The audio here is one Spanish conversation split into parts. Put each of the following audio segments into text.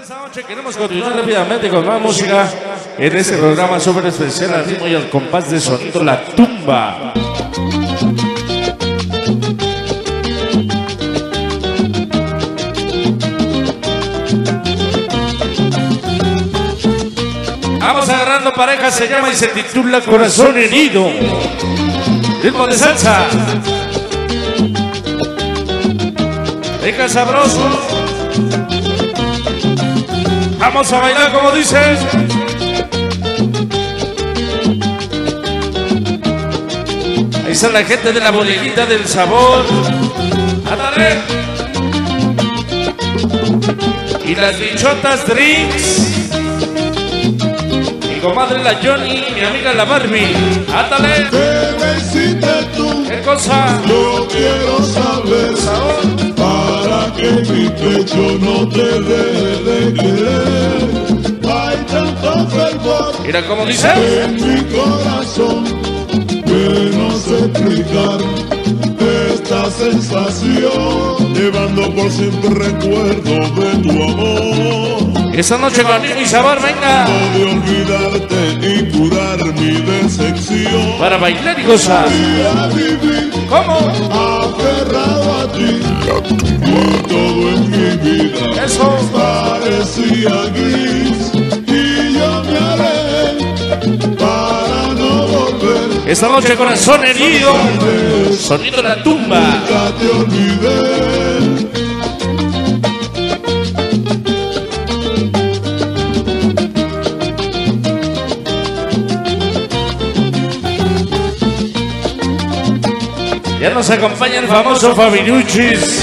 Esta noche queremos continuar rápidamente con más música en este programa súper especial al ritmo y al compás de sonido La Tumba. Vamos agarrando pareja, se llama y se titula Corazón Herido. Ritmo de salsa. Deja sabroso. Vamos a bailar como dices. Ahí está la gente de la bodeguita del sabor. ¡Ándale! Y las bichotas drinks. Mi comadre la Johnny, mi amiga la Barbie. ¡Ándale! ¿Qué cosa? yo quiero saber Sabor. para que mi pecho no te deje de Mira cómo dice. en mi corazón que no sé explicar esta sensación, llevando por siempre recuerdo de tu amor. Esta noche con mi sabor, venga. De olvidarte y curar mi decepción. Para bailar y gozar. Y ¿Cómo? aferrado a ti y todo en mi vida Eso. parecía gris Esta noche corazón herido. Sonido de la tumba. Ya nos acompaña el famoso Fabiruchis.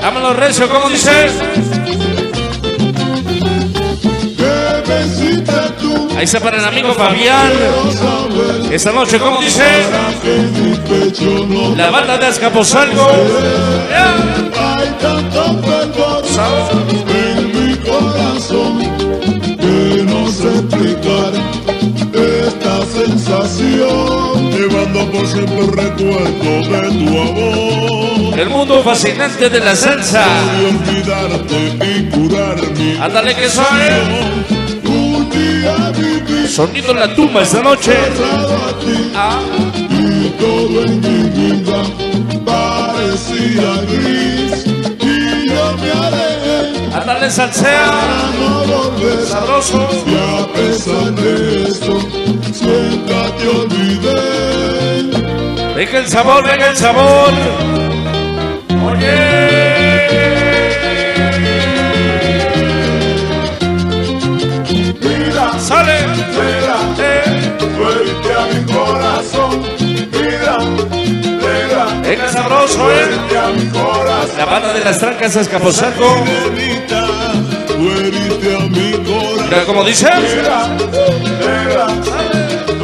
Vámonos recio, ¿cómo dice? Ahí está para el amigo Fabián. Esta noche, ¿cómo dice? La banda de Azcapotzalco. El mundo fascinante de la salsa. Ándale que soy. Sonido de la tumba esta noche. Ah. y todo en mi vida parecía gris y yo me alejé Ándale salsea. no Sabroso. Y a pesar de esto, nunca te olvidé. Venga el sabor, venga el sabor. Oye. Sale. mira, Eh. tú heriste a mi corazón. Mira, mira, Venga sabroso, eh. heriste a mi corazón. La banda de las trancas tú heriste a mi corazón. Mira cómo dice. Mira,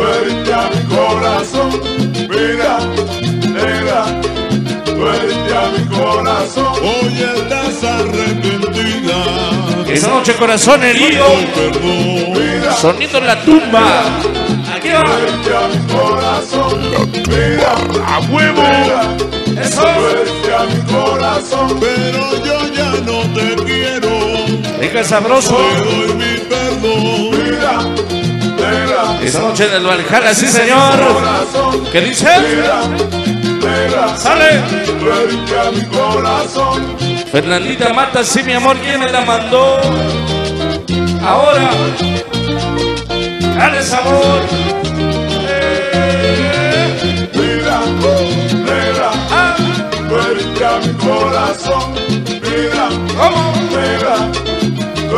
heriste a mi corazón. Mira, tú heriste a mi corazón. Hoy estás arrepentida. Esa noche corazón herido. Perdón. Sonido en la tumba. Aquí va. a huevo. Eso. mi corazón. Pero yo ya no te quiero. Venga sabroso. Doy mi perdón. Noche en el Valhalla, sí señor. ¿Qué dice? Sale. Fernandita Mata, sí mi amor, ¿quién me la mandó? Ahora. Corazón. Mira, ¿Cómo? mira, tú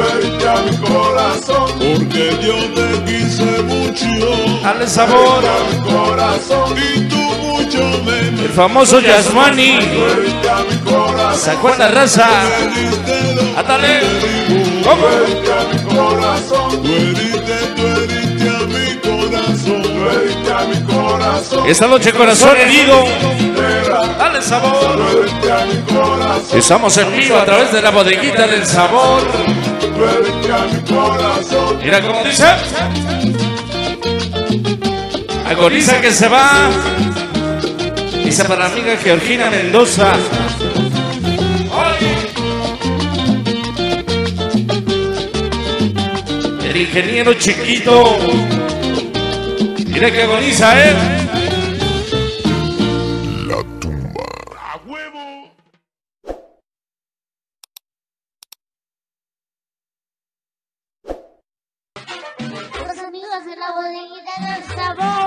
mi corazón. Porque yo te quise mucho. Dale sabor. a mi corazón. Y tú mucho me El famoso Yasmani. Tú heriste a mi corazón. Sacó a la raza. Ándale. ¿Cómo? Tú a mi corazón. Tú heriste, Esta noche corazón herido. Dale sabor. Estamos en vivo a través de la bodeguita del sabor. Mira cómo dice. Agoniza que se va. Dice para la amiga Georgina Mendoza. el ingeniero chiquito. Mira que agoniza, ¿eh? La bodeguita del sabor.